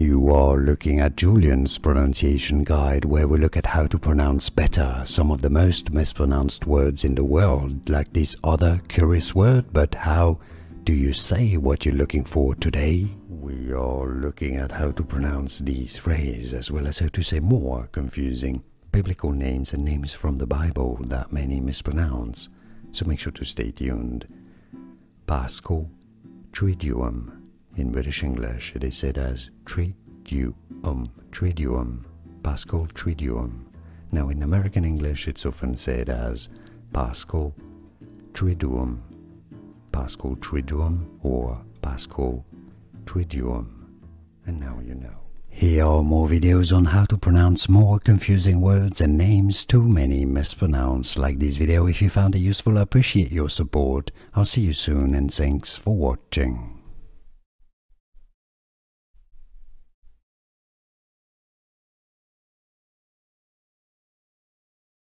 You are looking at Julien's pronunciation guide where we look at how to pronounce better some of the most mispronounced words in the world, like this other curious word, but how do you say what you're looking for today? We are looking at how to pronounce these phrases as well as how to say more confusing biblical names and names from the Bible that many mispronounce. So make sure to stay tuned. Paschal Triduum in British English, it is said as Triduum, Triduum, Paschal Triduum. Now, in American English, it's often said as Paschal Triduum, Paschal Triduum, or Paschal Triduum. And now you know. Here are more videos on how to pronounce more confusing words and names too many mispronounced. Like this video if you found it useful, I appreciate your support. I'll see you soon and thanks for watching.